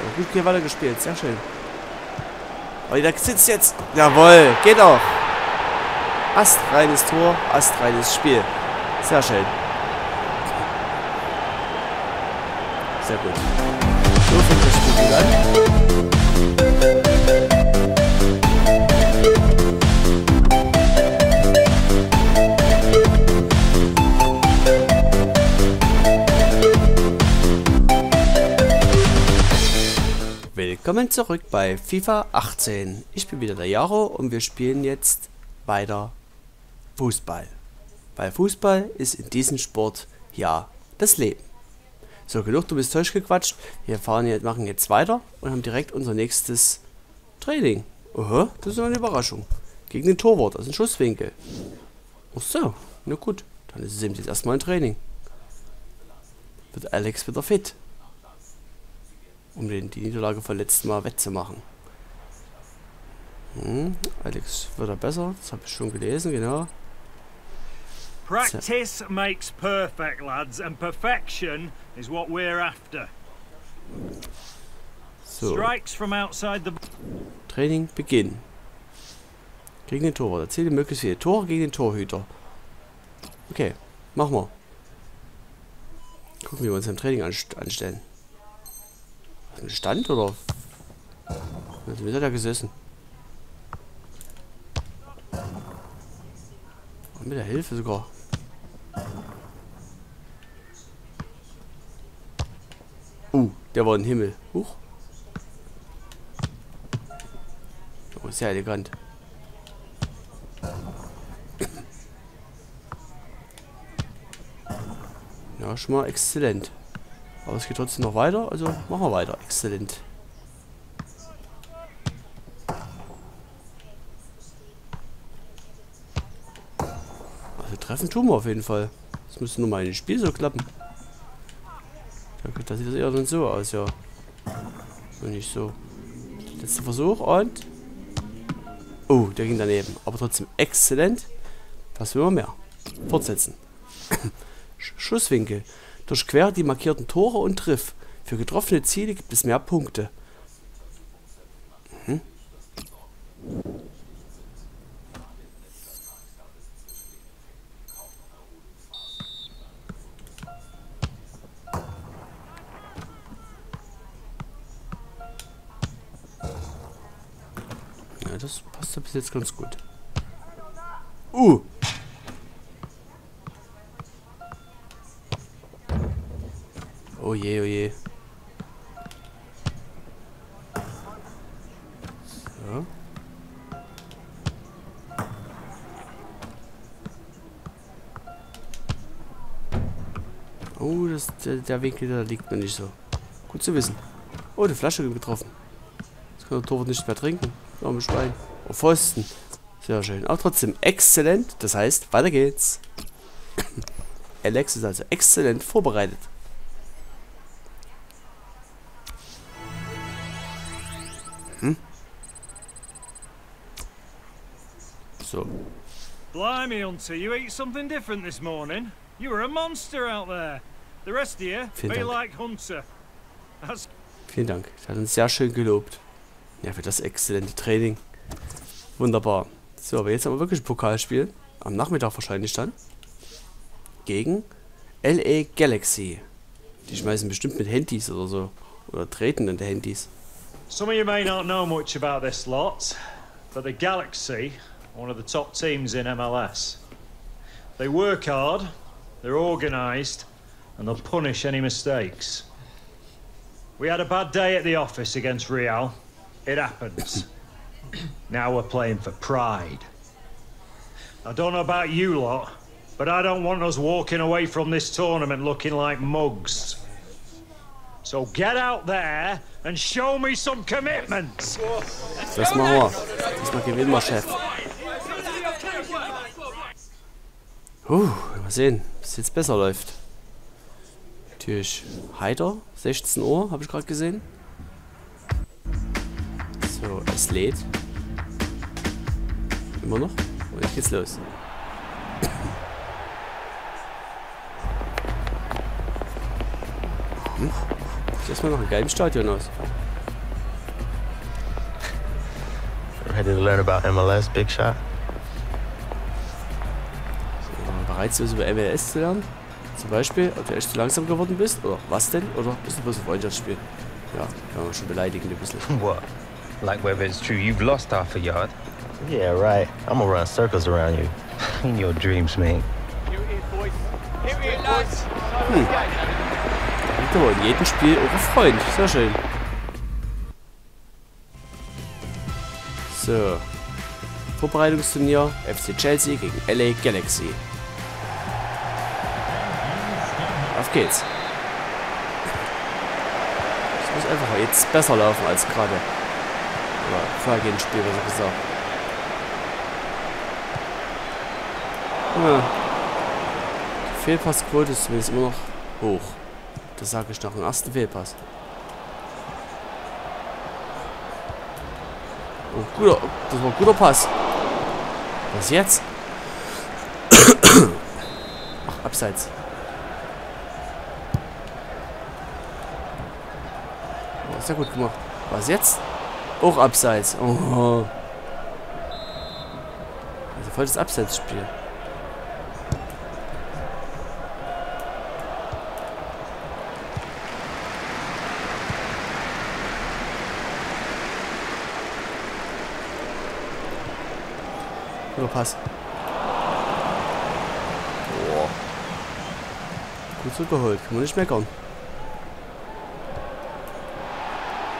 Aber gut hier weitergespielt. Sehr schön. Oh, da sitzt jetzt. Jawohl. Geht auch. Astreines Tor. Astreines Spiel. Sehr schön. Sehr gut. So fängt das Spiel wieder an. Willkommen zurück bei FIFA 18. Ich bin wieder der Jaro und wir spielen jetzt weiter Fußball. Weil Fußball ist in diesem Sport ja das Leben. So, genug, du bist durchgequatscht. Wir fahren jetzt, machen jetzt weiter und haben direkt unser nächstes Training. Aha, das ist eine Überraschung. Gegen den Torwart, also ein Schusswinkel. Ach so, na gut. Dann ist es eben jetzt erstmal ein Training. Wird Alex wieder fit um den, die Niederlage vom letzten Mal wettzumachen. Hm, Alex wird er besser, das habe ich schon gelesen, genau. Practice makes perfect, lads, and perfection is what we're after. So, Strikes from outside the Training beginnen. Gegen den Torwart. Erzähle möglichst viele Tore gegen den Torhüter. Okay, machen wir. Gucken, wie wir uns im Training anst anstellen. Ein Stand oder? Also, wie hat er gesessen? Und mit der Hilfe sogar. Uh, der war im Himmel. Huch. Oh, sehr elegant. Ja, schon mal exzellent. Aber es geht trotzdem noch weiter, also machen wir weiter. Exzellent. Also treffen tun wir auf jeden Fall. Das müsste nur mal in das Spiel so klappen. Da, sieht das eher dann so aus, ja. Und nicht so. Letzter Versuch und... Oh, der ging daneben. Aber trotzdem exzellent. Was will man mehr? Fortsetzen. Sch Schusswinkel. Durchquere die markierten Tore und triff. Für getroffene Ziele gibt es mehr Punkte. Mhm. Ja, das passt ja bis jetzt ganz gut. Uh! Je, oh je. So. Oh, das, der, der Winkel, da liegt mir nicht so. Gut zu wissen. Oh, die Flasche getroffen. Jetzt kann der Torwart nicht mehr trinken. Arme Schwein. Oh, Pfosten. Sehr schön. Aber trotzdem exzellent. Das heißt, weiter geht's. Alex ist also exzellent vorbereitet. Blimey, Hunter, you ate something different this morning. You were a monster out there. The rest of you, Vielen be Dank. like Hunter. That's Vielen Dank. Das hat uns sehr schön gelobt. Ja, für das exzellente Training. Wunderbar. So, aber jetzt haben wir wirklich ein Pokalspiel. Am Nachmittag wahrscheinlich dann. Gegen LA Galaxy. Die schmeißen bestimmt mit Handys oder so. Oder treten in die Handys. Some of you may not know much about this lot, but the Galaxy one of the top teams in MLS. They work hard, they're organised, and they'll punish any mistakes. We had a bad day at the office against Real. It happens. now we're playing for pride. I don't know about you lot, but I don't want us walking away from this tournament looking like mugs. So get out there and show me some commitment. Das machen wir. Diesmal gewinnen wir, Chef. Uh, mal sehen, ob es jetzt besser läuft. Natürlich heiter, 16 Uhr, habe ich gerade gesehen. So, es lädt. Immer noch. Und jetzt geht's los. Hm? Sieht erstmal noch ein geiles Stadion aus. Ready to learn about MLS, Big Shot? Bereit, so über MLS zu lernen? Zum Beispiel, ob du echt zu langsam geworden bist? Oder was denn? Oder bist du bloß ein Freundschaftsspiel? Ja, kann man schon beleidigen ein bisschen. What? Like whether it's true you've lost half a yard? Yeah, right. I'm gonna run circles around you. In your dreams, man. Liegt aber in jedem Spiel eure Freund. Sehr schön. So. Vorbereitungsturnier FC Chelsea gegen LA Galaxy. Geht's. Es muss einfach jetzt besser laufen als gerade. Oder vorhergehend Spiel, besser gesagt. Ja. Die Fehlpassquote ist zumindest immer noch hoch. Das sage ich nach dem ersten Fehlpass. Oh, guter, das war ein guter Pass. Was jetzt? Ach, abseits. Sehr gut gemacht. Was jetzt? Auch abseits. Oh. Also voll das Abseitsspiel. Guter Pass. Boah. Gut zurückgeholt. Kann man nicht meckern.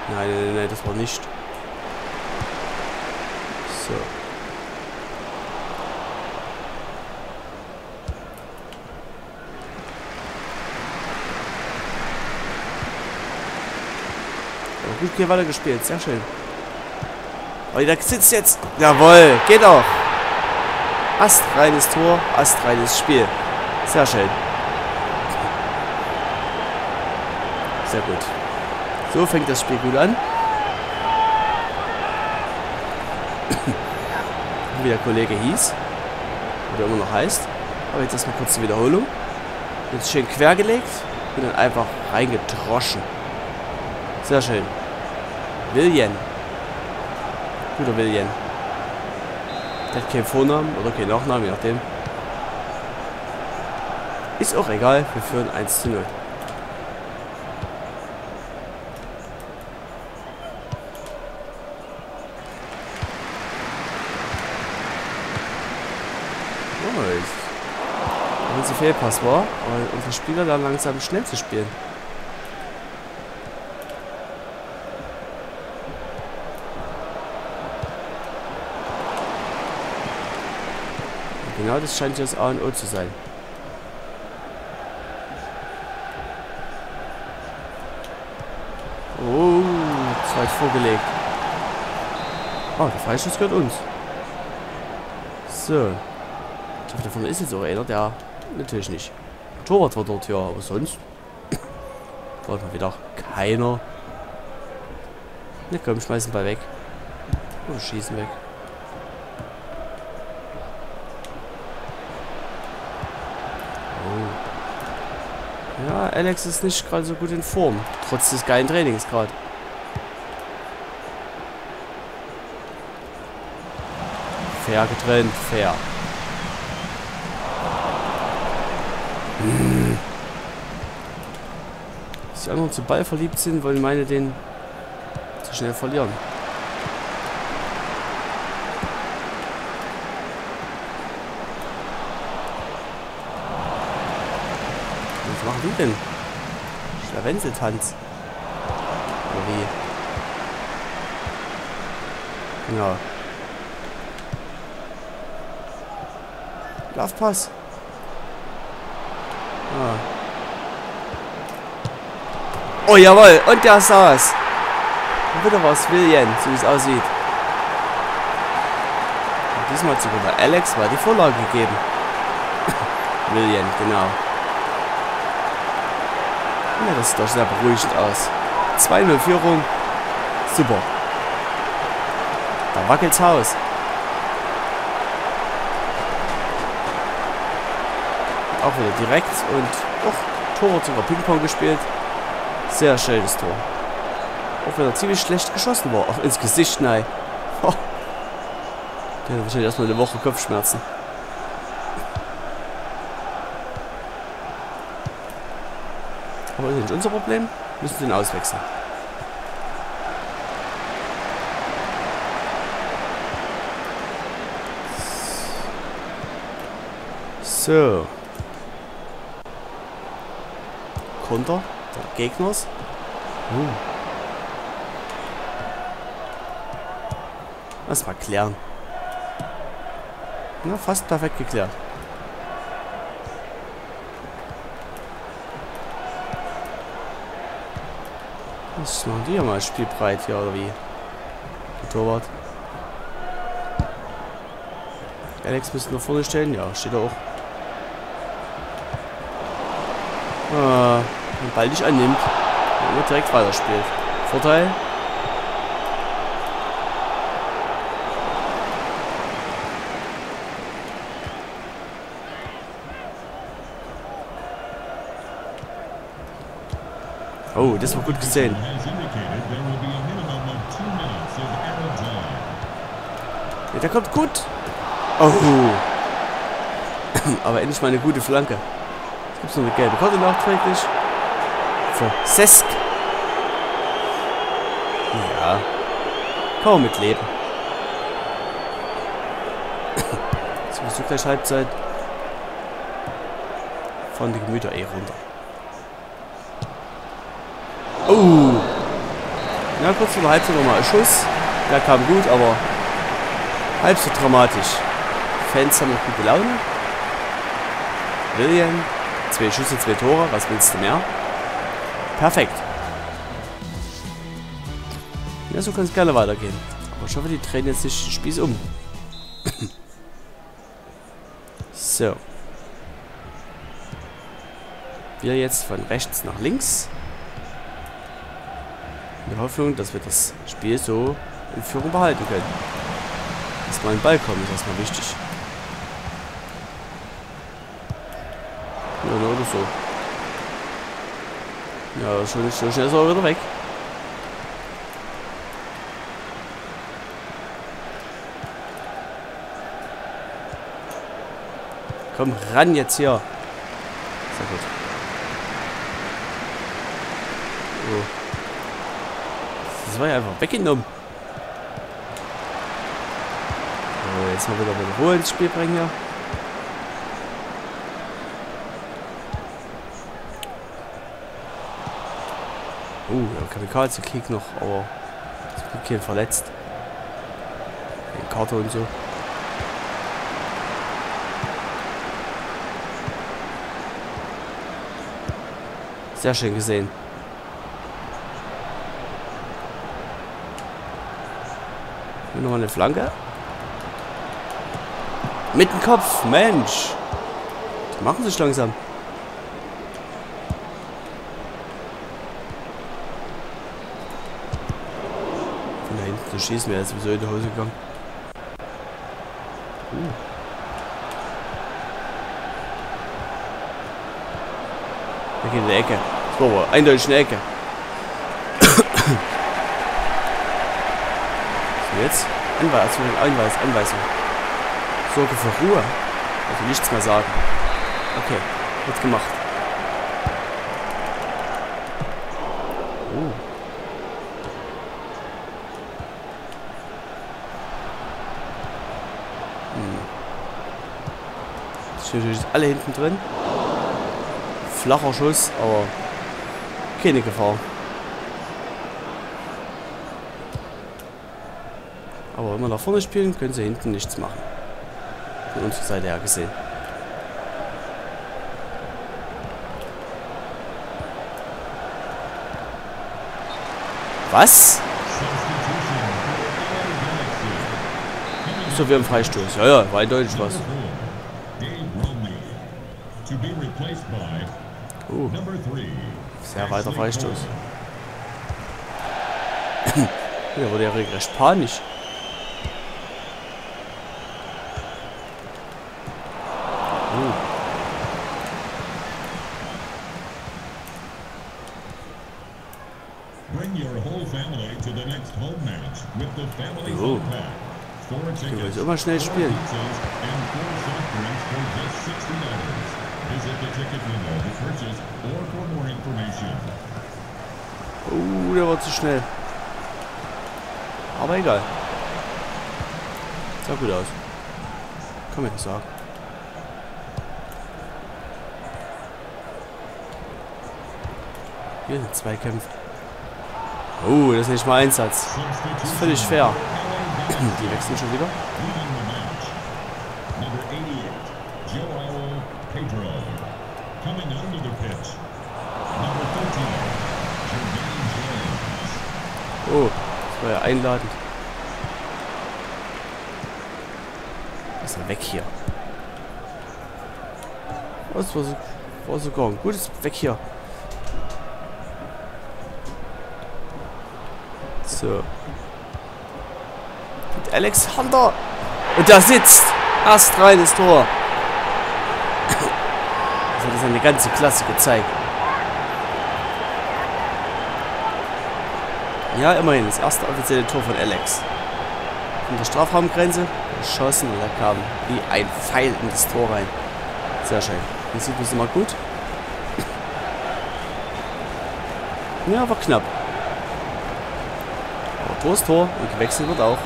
Nein, nein, nein, das war nicht. So. Aber gut hier weiter gespielt, sehr schön. Oh, der sitzt jetzt. Jawohl, geht doch. Astreines Tor, astreines Spiel. Sehr schön. Sehr gut. So fängt das Spiel gut an. Wie der Kollege hieß. Oder immer noch heißt. Aber jetzt erstmal kurz die Wiederholung. Jetzt schön quergelegt und dann einfach reingedroschen. Sehr schön. William. Guter William. Der hat keinen Vornamen oder keinen Nachnamen, je nachdem. Ist auch egal, wir führen 1 zu 0. Oh, wenn es ein Fehlpass war, aber unsere Spieler dann langsam schnell zu spielen. Genau das scheint das A und O zu sein. Oh, zu vorgelegt. Oh, der Freischuss gehört uns. So. Ich hoffe, davon ist jetzt auch einer, der... Natürlich nicht. Torwart war dort, ja, aber sonst... War da wieder keiner. Ne, komm, schmeißen Ball weg. Oder schießen weg. Oh. Ja, Alex ist nicht gerade so gut in Form. Trotz des geilen Trainings gerade. Fair getrennt, fair. Hm. Dass die anderen zu Ball verliebt sind, wollen meine den zu schnell verlieren. Was machen die denn? Schlawenzeltanz. Oder wie? Genau. Laufpass. Ah. Oh, jawohl. Und der saß. Wieder war es William, so wie es aussieht. Und diesmal hat sogar der Alex mal die Vorlage gegeben. William, genau. Ja, das sieht doch sehr beruhigend aus. 2-0 Führung. Super. Da wackelt's Haus. Auch wieder direkt und auch Tor sogar Ping-Pong gespielt. Sehr schönes Tor. Auch wenn er ziemlich schlecht geschossen war. Auch ins Gesicht, nein. Der hat wahrscheinlich erstmal eine Woche Kopfschmerzen. Aber ist nicht unser Problem. Wir müssen den auswechseln. So. Konter Gegners. Uh. Lass mal klären. Na, fast perfekt geklärt. Was machen die ja mal spielbreit hier, oder wie? Der Torwart. Alex müsste nach vorne stellen. Ja, steht er auch. Ah, den Ball nicht annimmt. Und er direkt weiterspielt. Vorteil. Oh, das war gut gesehen. Ja, der kommt gut. Oh. Aber endlich mal eine gute Flanke. Jetzt gibt es noch eine gelbe Karte nachträglich. Für Sesk. Ja. Kann man mitleben. Sowieso gleich Halbzeit. Fahren die Gemüter eh runter. Oh. Ja, kurz der Halbzeit nochmal ein Schuss. Der kam gut, aber halb so dramatisch. Fans haben auch gute Laune. William, zwei Schüsse, zwei Tore. Was willst du mehr? Perfekt. Ja, so kann es gerne weitergehen. Aber ich hoffe, die drehen jetzt nicht den Spieß um. so. Wir jetzt von rechts nach links. In der Hoffnung, dass wir das Spiel so in Führung behalten können. Dass mal ein Ball kommt, ist erstmal wichtig. Ja, oder so. Ja, schon, schon schnell ist er wieder weg. Komm ran jetzt hier. Sehr gut. Oh. Das war ja einfach weggenommen. So, jetzt mal wieder mit Ruhe ins Spiel bringen hier. Uh, der Kamikaze kriegt noch, aber es wird keinen verletzt. Den Karte und so. Sehr schön gesehen. Hier nochmal eine Flanke. Mit dem Kopf, Mensch. Die machen sich langsam. Von da hinten zu schießen wäre jetzt sowieso in die Hose gegangen. Uh. Da geht in die Ecke. Das war aber eindeutig eine Ecke. so, jetzt Anweisung, Anweis, Anweisung. Sorge für Ruhe. Also nichts mehr sagen. Okay, wird gemacht. Oh. Hm. Jetzt stehen natürlich alle hinten drin. Flacher Schuss, aber keine Gefahr. Aber wenn wir nach vorne spielen, können sie hinten nichts machen. Von unserer Seite her gesehen. Was? So wie ein Freistoß. Ja, ja, war eindeutig was. Uh, sehr weiter Freistoß. ja, wurde ja regelrecht panisch. Uh. Bring your whole family to the with the. Oh, der war zu schnell. Aber egal. Sah gut aus. Kann man nicht sagen. Hier sind zwei Kämpfe. Oh, das ist nicht mal Einsatz. Das ist völlig fair. Die wechseln schon wieder. Oh, das war ja einladend. Was ist denn weg hier? Was war so, war sogar ein gutes Weg hier. So. Und Alexander. Und der sitzt. Erst rein ins Tor. Das hat seine ganze Klasse gezeigt. Ja, immerhin. Das erste offizielle Tor von Alex. Von der Strafraumgrenze geschossen und er kam wie ein Pfeil in das Tor rein. Sehr schön. Das sieht man immer gut. Ja, war knapp. Aber Tor ist Tor und gewechselt wird auch.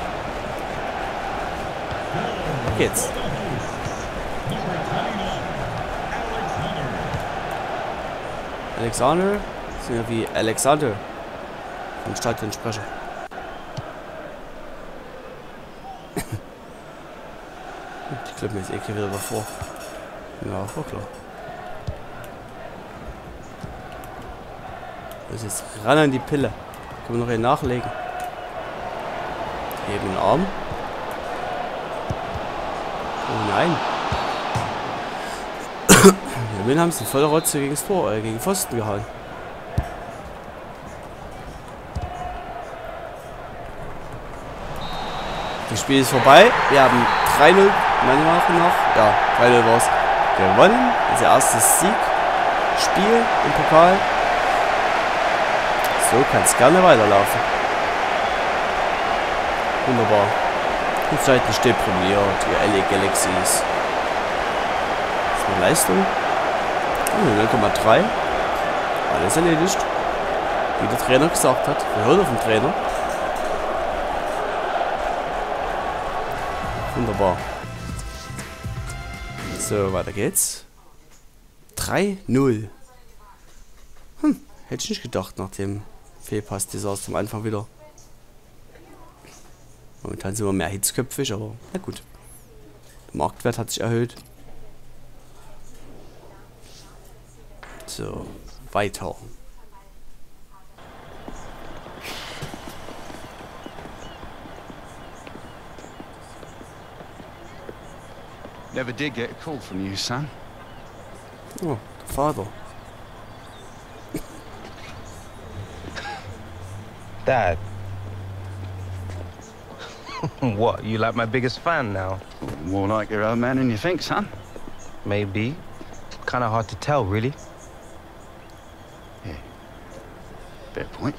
Geht's. Alexander sind ja wie Alexander vom Stadionsprecher. ich glaube mir jetzt eh wieder davor. Ja, war klar. Das ist jetzt ran an die Pille. Können wir noch einen nachlegen. Heben den Arm. Oh nein. Wen haben sie voller Rotze gegen Tor, äh, gegen Pfosten gehauen. Das Spiel ist vorbei. Wir haben 3-0, meiner Meinung nach, ja, 3-0 war es, gewonnen. Unser erstes Siegspiel im Pokal. So kann es gerne weiterlaufen. Wunderbar. Die Seiten steht prämiert, die LA Galaxies. Das eine Leistung. Oh, 0,3. Alles erledigt. Wie der Trainer gesagt hat. Wir hören auf den Trainer. Wunderbar. So, weiter geht's. 3-0. Hm, hätte ich nicht gedacht nach dem Fehlpass-Desaster am Anfang wieder. Momentan sind wir mehr hitzköpfig, aber na gut. Der Marktwert hat sich erhöht. So, weiter. Never did get a call from you, son. Oh, father. Dad. what, you like my biggest fan now? More like your own man than you think, son. Maybe. Kind of hard to tell, really. Yeah. Fair point.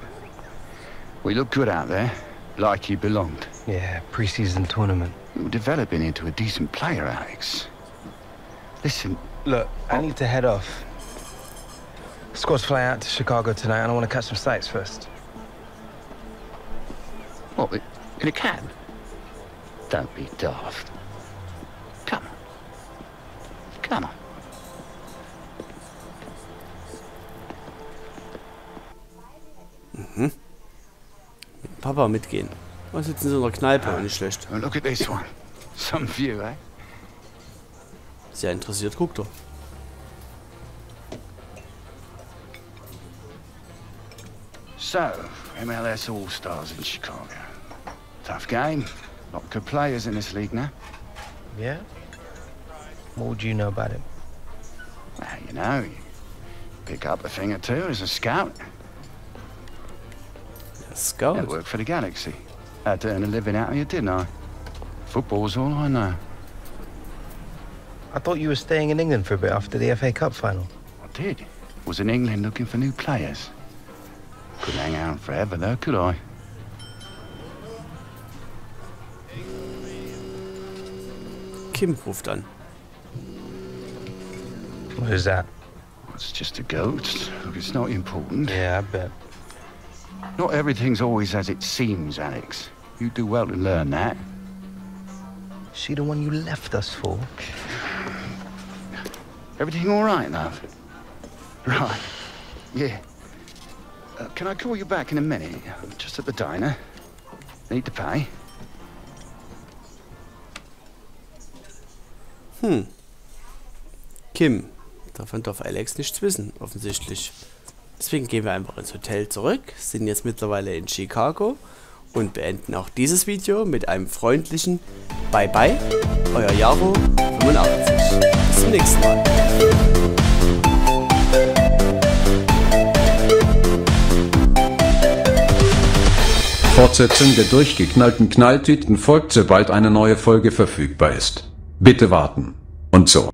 We look good out there, like you belonged. Yeah, preseason tournament. You're developing into a decent player, Alex. Listen, Look, I need to head off. Squad's flying out to Chicago tonight, and I want to catch some sights first. what, in a cab? Don't be daft. Come on. Come on. Mhm. Papa mitgehen. Wir sitzen in so einer Kneipe, nicht schlecht. Oh, look at this one. Some view, eh? Sehr interessiert, guckt er. So, MLS All-Stars in Chicago. Tough game. Lot of good players in this league now. Yeah? What would you know about it? Well, you know, you pick up a thing or two as a scout. I Scout. worked for the Galaxy. Had to earn a living out of you, didn't I? Football's all I know. I thought you were staying in England for a bit after the FA Cup final. I did. Was in England looking for new players. Couldn't hang out forever, though, could I? Kim ruft an. What is that? It's just a ghost. Look, it's not important. Yeah, I bet. Not everything's always as it seems, Alex. You do well to learn that. She the one you left us for? Everything all right, love? Right. Yeah. Uh, can I call you back in a minute? I'm just at the diner. Need to pay. Hm. Kim. Davon darf Alex nichts wissen, offensichtlich. Deswegen gehen wir einfach ins Hotel zurück, sind jetzt mittlerweile in Chicago und beenden auch dieses Video mit einem freundlichen Bye Bye, euer Jaro 85. Bis zum nächsten Mal. Fortsetzung der durchgeknallten Knalltüten folgt, sobald eine neue Folge verfügbar ist. Bitte warten. Und so.